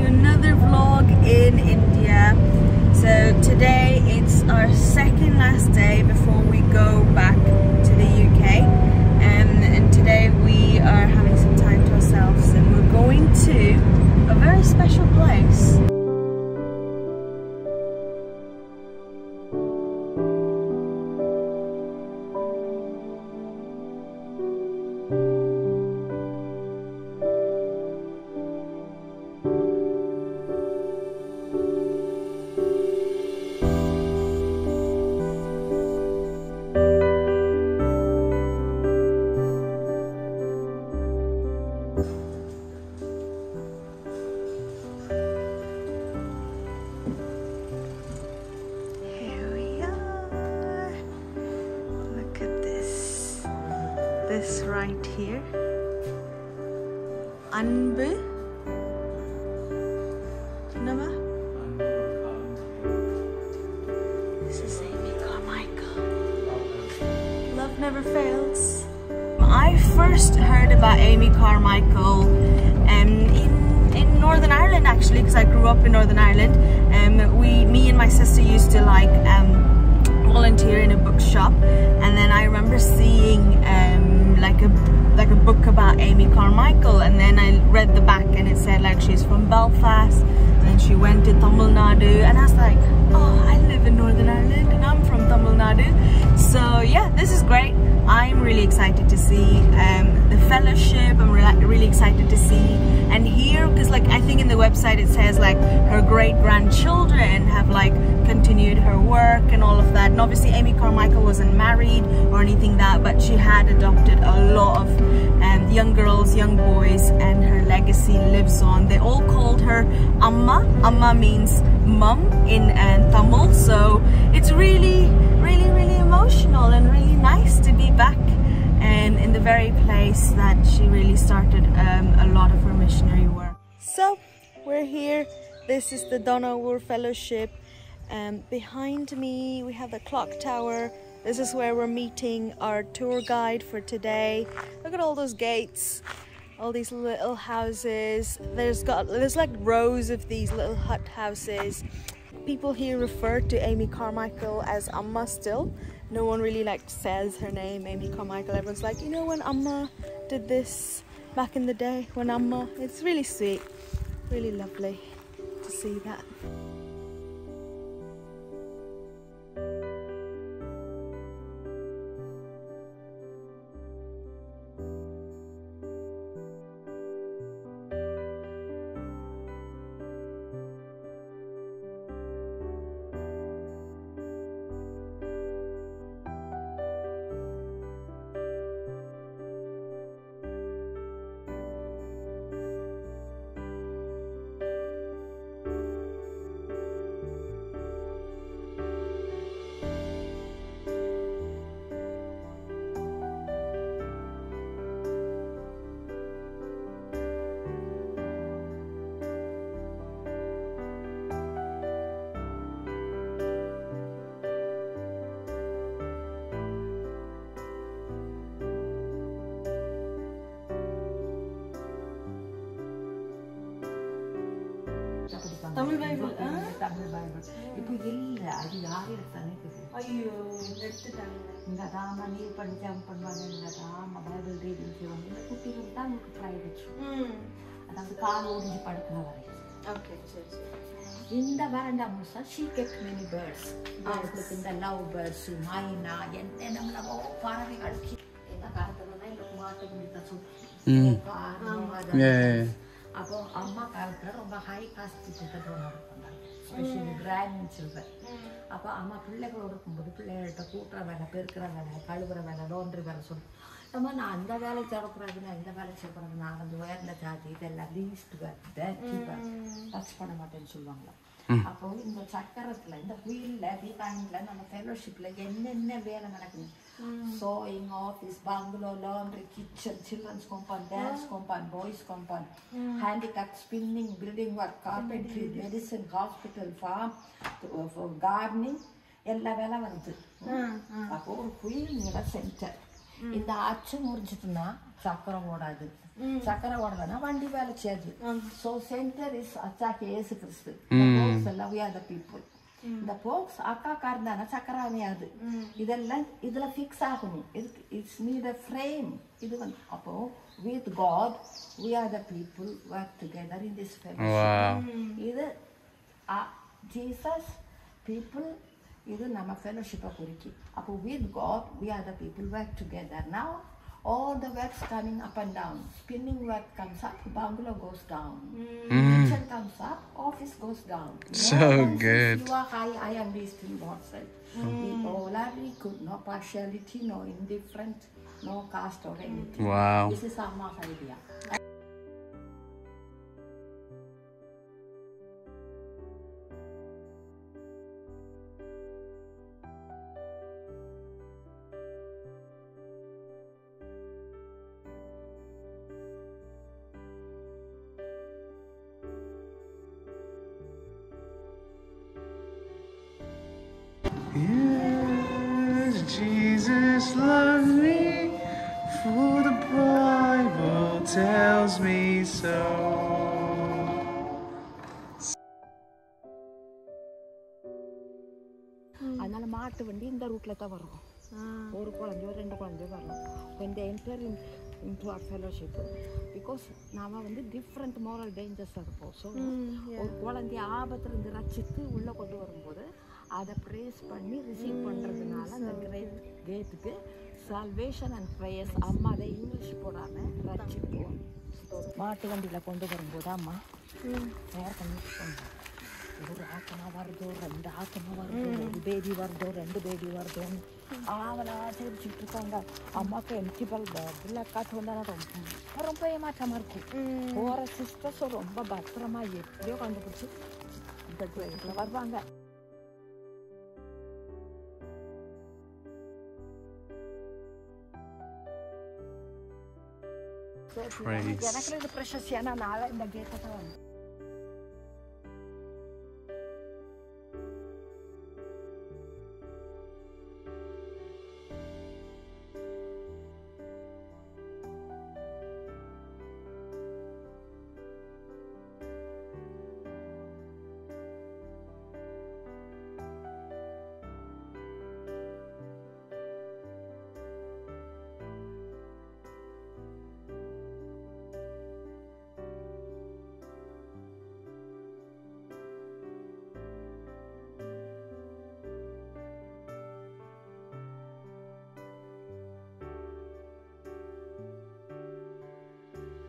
to another vlog in India. So today it's our second last day before we go back to the UK. Um, and today we are having some time to ourselves and we're going to a very special place. This right here. Anbu. Nama? This is Amy Carmichael. Love never fails. I first heard about Amy Carmichael um, in in Northern Ireland actually because I grew up in Northern Ireland. Um, we, me and my sister used to like um, volunteer in a bookshop, and then I remember seeing um, like a like a book about Amy Carmichael, and then I read the back and it said like she's from Belfast, and then she went to Tamil Nadu, and I was like, oh, I live in Northern Ireland, and I'm from Tamil Nadu, so yeah, this is great. I'm really excited to see um, fellowship. I'm re- really excited to see and hear because, like, I think in the website it says like her great grandchildren have like continued her work and all of that. And obviously, Amy Carmichael wasn't married or anything that, but she had adopted a lot of um, young girls, young boys, and her legacy lives on. They all called her Amma. Amma means mum in uh, Tamil, so it's really, really, really emotional and really nice to be back and in the very place that she really started um, a lot of her missionary work. So we're here. This is the Donoghur Fellowship. Um, behind me we have the clock tower. This is where we're meeting our tour guide for today. Look at all those gates, all these little houses. There's got there's like rows of these little hut houses. People here refer to Amy Carmichael as Amma still. No one really like says her name, Amy Carmichael. Everyone's like, you know when Amma did this back in the day, when Amma. It's really sweet, really lovely to see that. Tamil Bible Tamil Bible இப்போ இல்லை அது யார் எடுத்தானே தெரியும் ஐயோ எடுத்துட்டாங்க. இந்த ராம நீர் பஞ்சாம் பண்ணுவாங்க இந்த ராம பைபிள் ரீடிங் செய்வாங்க இந்த குட்டிகள் தான் உங்களுக்கு ப்ரைவேட் அதாவது கால் ஒடிஞ்சு படுக்கிற வரைக்கும் ஓகே சரி சரி. இந்த வரண்டா முழுசா ஷீ கெட் மெனி பேர்ட்ஸ் அவங்களுக்கு இந்த லவ் பேர்ட்ஸ் மைனா என்னென்னமோ பறவைகள் இந்த காலத்துல இந்த மாட்டை முடித்த சொல்லி அப்போ அம்மா காலத்துல ரொம்ப ஹை காஸ்ட் பீப்புள் டோனர் பண்ணாங்க ஸ்பெஷலி கிராண்ட் சில்ட்ரன் அப்போ அம்மா பிள்ளைகளோடு இருக்கும்போது பிள்ளைகள்கிட்ட கூட்டுற வேலை பெருக்கிற வேலை கழுவுற வேலை லோன்றி வேலை சொல்லி நம்ம நான் அந்த வேலை செய்யக்கூடாது நான் இந்த வேலை செய்யக்கூடாது நான் வந்து உயர்ந்த ஜாதி இதெல்லாம் லீஸ்ட் டச் பண்ண மாட்டேன்னு சொல்லுவாங்க அப்போ இந்த சக்கரத்துல இந்த வீல்ல தீபாவளில நம்ம ஃபெலோஷிப்ல என்னென்ன வேலை நடக்குது sewing office bungalow laundry kitchen children's compound dance compound boys compound handicap spinning building work carpentry medicine hospital farm uh, for gardening எல்லா வேலை வருது அப்போ ஒரு குயில் நில சென்டர் இந்த அச்சு முறிஞ்சிட்டுனா சக்கரம் ஓடாது சக்கரை ஓடலன்னா வண்டி வேலை செய்யாது ஸோ சென்டர் இஸ் அச்சாக்கு ஏசு கிறிஸ்து எல்லாம் we are the people இந்த போக்ஸ் அக்காக்கா இருந்தானா சக்கராமையாது இதெல்லாம் இதுல ஃபிக்ஸ் ஆகணும் இதுக்கு இட்ஸ் நீட் அ ஃப்ரேம் இது வந்து அப்போ with God we are the people work together in this fellowship. Wow. இது ஜீசஸ் பீப்புள் இது நம்ம ஃபெலோஷிப்பை குறிக்கி அப்போ with God we are the people work together now all the works coming up and down. Spinning work comes up bungalow goes down. Hmm. Kitchen comes up office goes down. So good. you are high i am least in said we all are equal no partiality no indifferent no caste or anything. Wow. this is Amma's idea tells me so. அதனால மாட்டு வண்டி இந்த ரூட்ல தான் வரும். ஒரு குழந்தையோ ரெண்டு குழந்தையோ when they enter in, into our fellowship. Because நாம வந்து டிஃப்ரெண்ட் moral dangers இருப்போம். ஸோ ஒரு குழந்தைய ஆபத்துல இருந்து ரச்சித்து உள்ள கொண்டு வரும்போது அதை ப்ரேஸ் பண்ணி ரிசீவ் பண்றதுனால அந்த கிரேட் கேட்டுக்கு சால்வேஷன் அண்ட் ப்ரேயர்ஸ் அம்மா அதை இங்கிலீஷ் போடாம ரச்சிப்போம் மாட்டு வண்டியில கொண்டு வரும்போது அம்மா பண்ணிட்டு போங்க ஒரு ஆக்கமா வருதோ ரெண்டு ஆக்கமா வருதோ ஒரு பேபி வருதோ ரெண்டு பேபி வருதோன்னு ஆவலா தெரிஞ்சுட்டு இருக்காங்க. அம்மாக்கு எம்டி பல்ப் பிள்ளை காட்டு வந்தா ரொம்ப ரொம்ப ஏமாற்றமா இருக்கும். போற சிஸ்டர்ஸும் ரொம்ப பத்திரமா எப்படியோ கண்டுபிடிச்சு இந்த வருவாங்க. Praise.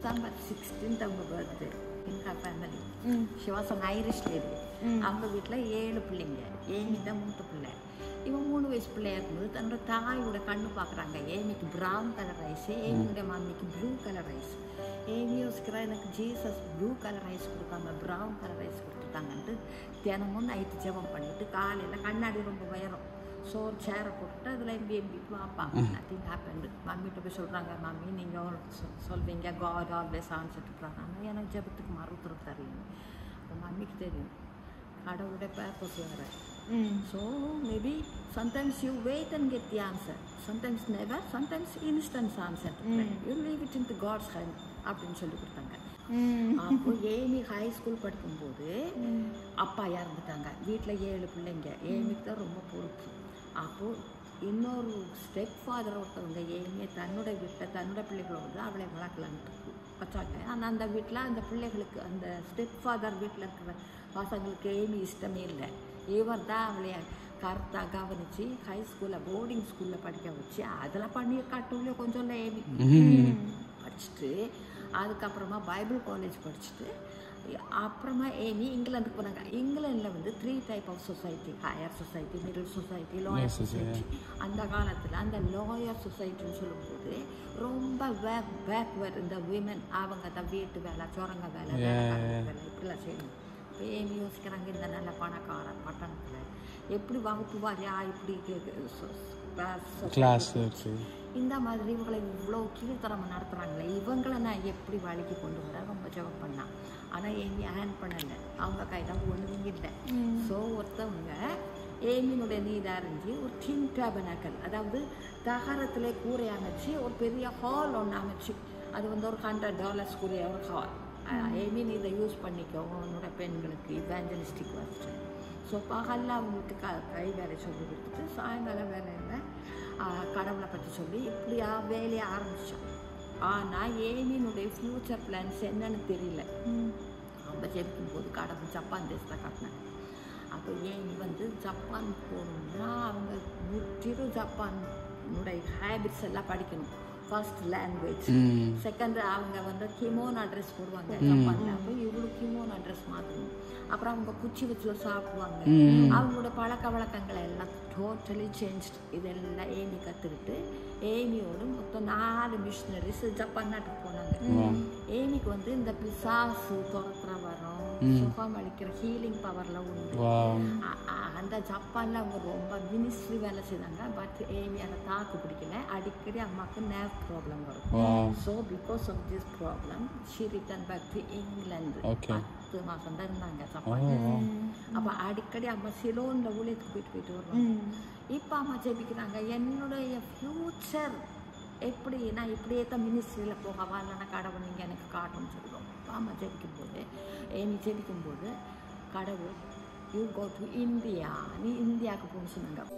December 16th அவங்க birthday her family an Irish lady அவங்க வீட்டில் ஏழு பிள்ளைங்க. ஏமி தான் மூத்த பிள்ளை. இவன் மூணு வயசு பிள்ளையா இருக்கும்போது தன்னோட தாயோட கண்ணு பார்க்குறாங்க ஏமிக்கு ப்ரௌன் கலர் ரைஸ் ஏமியோட மம்மிக்கு ப்ளூ கலர் ரைஸ் ஏமி யோசிக்கிறா எனக்கு ஜீசஸ் ப்ளூ கலர் ரைஸ் கொடுக்காம ப்ரௌன் கலர் ரைஸ் கொடுத்துட்டாங்கன்ட்டு தினமும் நைட்டு ஜெபம் பண்ணிட்டு காலையில் கண்ணாடி ரொம்ப உயரம். ஸோ ஒரு சேரை போட்டுட்டு அதில் எம்பி எம்பி வாப்பா நத்திங் ஹேப்பன் மம்மிட்ட போய் சொல்கிறாங்க மம்மி நீங்கள் சொல்வீங்க. காட் ஆல்வேஸ் ஆன்சர்ட்டுறாங்க ஆனால் எனக்கு ஜெபத்துக்கு மறுத்துறது தெரியும் அப்போ மம்மிக்கு தெரியும். கடவுளுடைய பர்பஸ் வேறு. So maybe sometimes you wait and get the answer sometimes never sometimes instance answer you leave it in to God's hand அப்படின்னு சொல்லி கொடுத்தாங்க. அப்போ ஏமி ஹை ஸ்கூல் படிக்கும்போது அப்பா இறந்துட்டாங்க. வீட்டில் ஏழு பிள்ளைங்க. ஏமிக்கு தான் ரொம்ப பொறுப்பு. அப்போ இன்னொரு ஸ்டெப் ஃபாதர் ஒருத்தவங்க ஏமியை தன்னோட வீட்டில் தன்னோட பிள்ளைகளோட அவளை வளர்க்கலான்ட்டு வச்சாங்க. ஆனால் அந்த வீட்டில் அந்த பிள்ளைகளுக்கு அந்த ஸ்டெப் ஃபாதர் வீட்டில் இருக்கிற பசங்களுக்கு ஏமி இஷ்டமே இல்லை. இவர் தான் அவளைய கரெக்டாக கவனித்து ஹை ஸ்கூலில் போர்டிங் ஸ்கூலில் படிக்க வச்சு அதில் பண்ணி காட்டுள்ள கொஞ்சம் ஏமி. படிச்சுட்டு அதுக்கப்புறமா பைபிள் காலேஜ் படிச்சுட்டு அப்புறமா ஏமி இங்கிலாந்துக்கு போனாங்க இங்கிலாண்டில் வந்து three type of society higher society middle society lower society அந்த காலத்தில் அந்த லோயர் சொசைட்டின்னு சொல்லும்போது ரொம்ப பேக் பேக்வேர்ட் இந்த விமன் அவங்க தான் வீட்டு வேலை சுரங்க வேலை வேலை இப்படிலாம் செய்யணும். இப்போ ஏமி யோசிக்கிறாங்க இந்த நல்ல பணக்கார பட்டணத்தில் எப்படி வகுப்பு வாரியா இப்படி Class. இருக்கு. இந்த மாதிரி இவங்களை இவ்வளோ கீழ்த்தரமாக நடத்துகிறாங்களே இவங்களை நான் எப்படி வழிக்கு கொண்டு வர? ரொம்ப ஜெபம் பண்ணான் ஆனால் ஏமி ஹேண்ட் பண்ணலை. அவங்க கையில் ஒன்றும் இல்லை. ஸோ ஒருத்தவங்க ஏமியினுடைய நீதா அறிஞ்சு ஒரு டின் டேபனாக்கல் அதாவது தகரத்தில் கூரை அமைச்சு ஒரு பெரிய ஹால் ஒன்று அமைச்சு. அது வந்து ஒரு ஹண்ட்ரட் டாலர்ஸ்க்குரிய ஒரு கார் ஏமி நீ இதை யூஸ் பண்ணிக்கோ. உன்னோட பெண்களுக்கு இவாஞ்சலிஸ்டிக் வச்சு ஸோ பகலில் அவங்களுக்கு க கை வேலை சொல்லி கொடுத்துட்டு சாயங்காலம் வேலையில் கடவுளை பற்றி சொல்லி இப்படியா வேலையை ஆரம்பித்தோம் ஆனால் ஏமியினுடைய ஃப்யூச்சர் பிளான்ஸ் என்னன்னு தெரியல. ரொம்ப ஜெபிக்கும் போது கடவுள் ஜப்பான் தேசத்தில் கட்டினேன் அப்போ ஏன் வந்து ஜப்பான் போகணும்னா அவங்க முற்றிலும் ஜப்பானுடைய ஹேபிட்ஸ் எல்லாம் படிக்கணும். ஃபர்ஸ்ட் லாங்குவேஜ் செகண்ட் அவங்க வந்து கிமோன் அட்ரஸ் போடுவாங்க. ஜப்பான்ல. அப்போ இவங்களுக்கு கிமோன் அட்ரஸ் மாற்றணும் அப்புறம் அவங்க குச்சி வச்சு சாப்பிடுவாங்க. அவங்களோட பழக்க வழக்கங்களை எல்லாம் டோட்டலி சேஞ்ச் இதெல்லாம் ஏமி கற்றுக்கிட்டு ஏமியோட மொத்தம் நாலு மிஷினரிஸ் ஜப்பான் நாட்டுக்கு போனாங்க. ஏமிக்கு வந்து இந்த பிசாசு துரத்துற வரும் சுகம் அளிக்கிற ஹீலிங் பவர்லாம் உண்டு. அந்த ஜப்பான்ல அவங்க ரொம்ப மினிஸ்ட்ரி வேலை செய்தாங்க. பட் ஏமி அதை தாக்கு பிடிக்கல. அடிக்கடி அம்மாவுக்கு நேர் ப்ராப்ளம் வரும். So because of this problem she return back to England. பத்து மாதம் தான் இருந்தாங்க ஜப்பான்ல. அப்போ அடிக்கடி அம்மா சிலோனில் ஊழியத்துக்கு போயிட்டு போயிட்டு வருவாங்க. இப்போ அம்மா ஜெபிக்கிறாங்க. என்னுடைய ஃப்யூச்சர் எப்படி நான் இப்படியே தான் மினிஸ்ட்ரியில் போகவா இல்லைன்னா கடவுள் நீங்கள் எனக்கு காட்டணும்னு சொல்லுவோம் அப்பா அம்மா ஜெபிக்கும் போது ஏமி ஜெபிக்கும் போது கடவுள் யூ கோ டு இந்தியா நீ இந்தியாவுக்கு போகணும்னு சொன்னாங்க